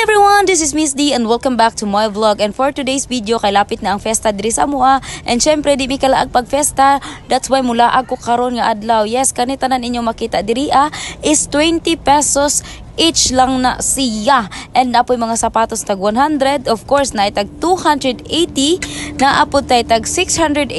everyone! This is Miss D and welcome back to my vlog. And for today's video, kay lapit na ang festa diri sa mua. And syempre, di mi kalaag pag festa. That's why mula ako karon nga adlaw. Yes, kanitanan inyo makita diri ah, is 20 pesos each lang na siya. And napoy mga sapatos tag 100, of course, na tag 280, naapod tay tag 680,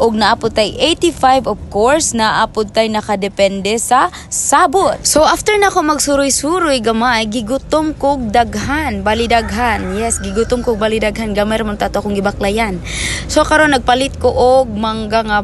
og naapod tay 85, of course, naapod tay nakadepende sa sabot. So after na ako magsuroy-suroy gamay, gigutom kog daghan, balidaghan. Yes, gigutom kog balidaghan, gamay ramon tato akong gibaklayan. So karon nagpalit ko og mangga nga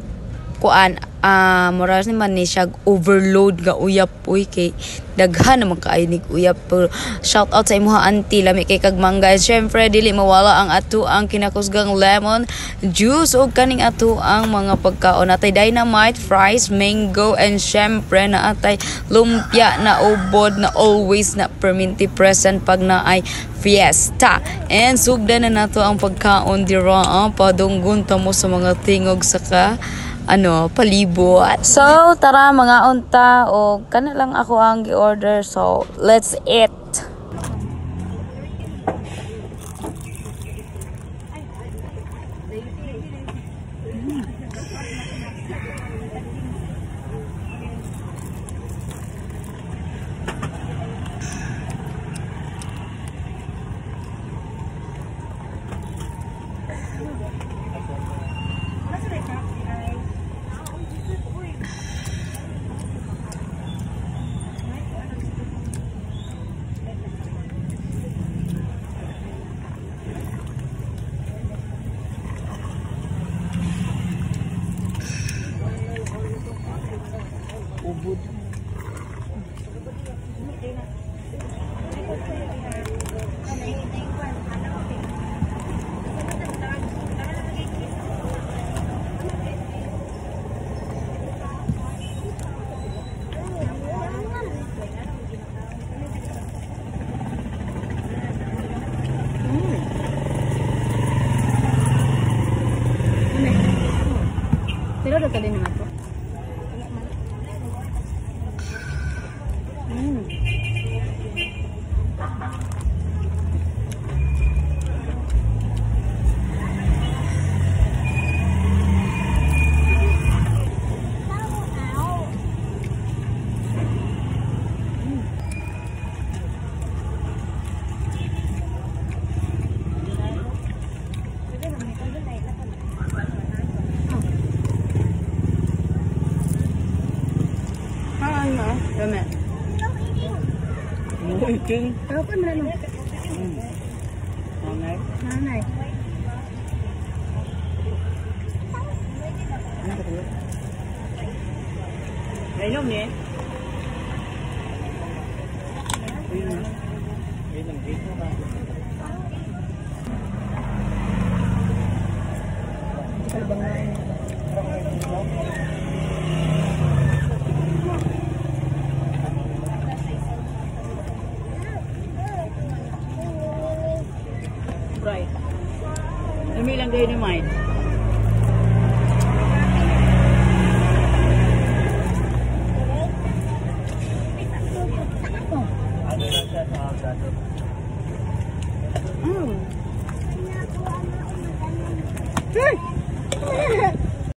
kuan ah moral naman ni siya overload nga uyap uy kay daghan naman kaayo nig uyap. Pero shout out sa imuha auntie lami kay kag mangga syempre dili mawala ang ato ang kinakusgang lemon juice ug kaning ato ang mga pagkaon. Natay dynamite fries mango and syempre na atay lumpia na ubod na always na perminti present pag na ay fiesta. And sugdan na nato ang pagkaon dira ah, padunggon ta mo sa mga tingog sa ka ano, palibot. So, tara mga unta o kana lang ako ang gi-order. So, let's eat. Pero do tali nga to. Ôi chưng. Đâu có lên không? Ừ. Ngon đấy. Này. Đấy không nhỉ? Đi mình đi bright. Namilang dynamite. Oh. Hey!